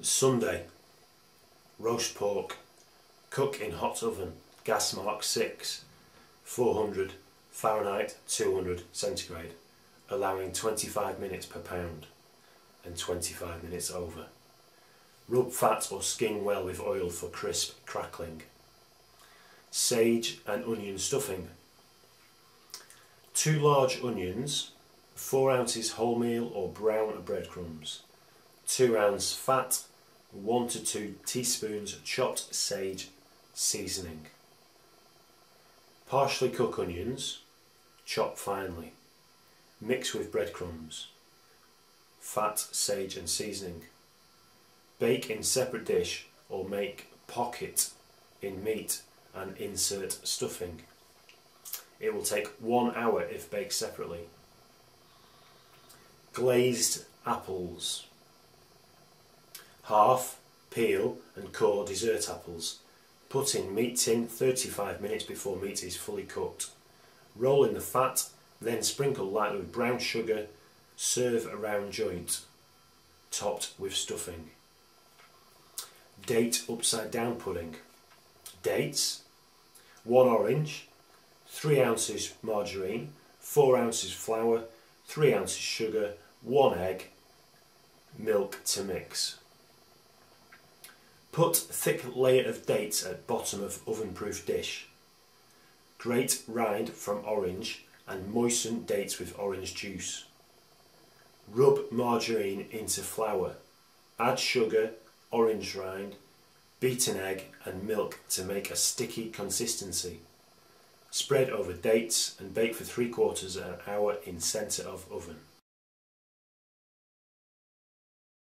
Sunday, roast pork, cook in hot oven, gas mark 6, 400 Fahrenheit 200 centigrade, allowing 25 minutes per pound and 25 minutes over. Rub fat or skin well with oil for crisp crackling. Sage and onion stuffing. Two large onions, 4 ounces wholemeal or brown breadcrumbs, 2 ounce fat, 1 to 2 teaspoons chopped sage seasoning. Partially cook onions, chop finely. Mix with breadcrumbs, fat, sage and seasoning. Bake in separate dish or make pocket in meat and insert stuffing. It will take one hour if baked separately. Glazed apples. Half, peel and core dessert apples. Put in meat tin 35 minutes before meat is fully cooked. Roll in the fat, then sprinkle lightly with brown sugar. Serve a round joint, topped with stuffing. Date upside down pudding. Dates, 1 orange, 3 ounces margarine, 4 ounces flour, 3 ounces sugar, 1 egg, milk to mix. Put thick layer of dates at bottom of oven-proof dish. Grate rind from orange and moisten dates with orange juice. Rub margarine into flour. Add sugar, orange rind, beaten egg and milk to make a sticky consistency. Spread over dates and bake for three quarters of an hour in centre of oven.